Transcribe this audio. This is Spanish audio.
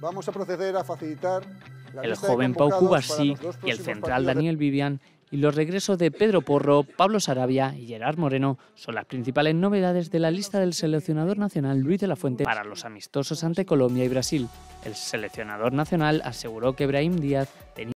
Vamos a proceder a facilitar la el joven Pau Cubarsí y el central Daniel Vivian y los regresos de Pedro Porro, Pablo Sarabia y Gerard Moreno son las principales novedades de la lista del seleccionador nacional Luis de la Fuente para los amistosos ante Colombia y Brasil. El seleccionador nacional aseguró que Brahim Díaz tenía